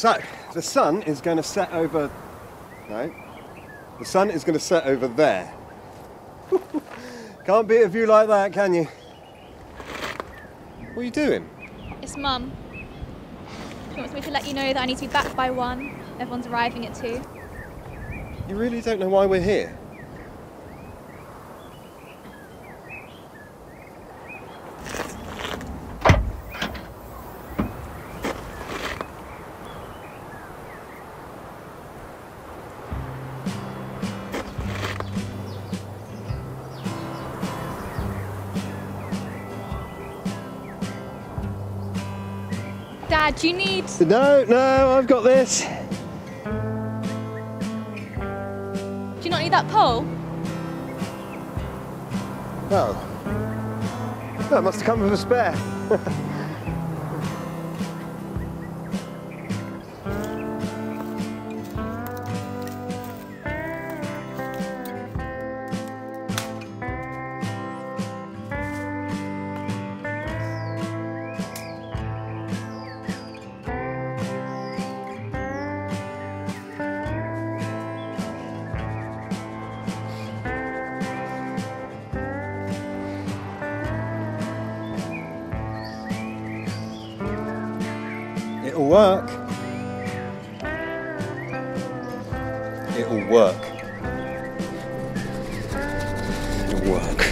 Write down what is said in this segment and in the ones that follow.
So, the sun is going to set over. No. The sun is going to set over there. Can't beat a view like that, can you? What are you doing? It's Mum. She wants me to let you know that I need to be back by one. Everyone's arriving at two. You really don't know why we're here? Dad, do you need. No, no, I've got this. Do you not need that pole? Oh. That must have come with a spare. It'll work. It'll work. It'll work.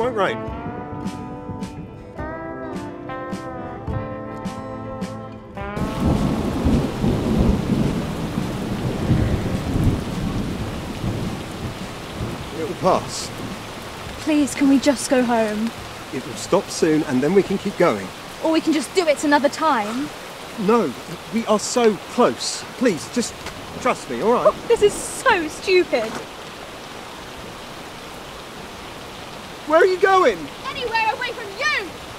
It won't. It'll pass. Please, can we just go home? It will stop soon and then we can keep going. Or we can just do it another time? No, we are so close. Please, just trust me, alright? Oh, this is so stupid. Where are you going? Anywhere away from you!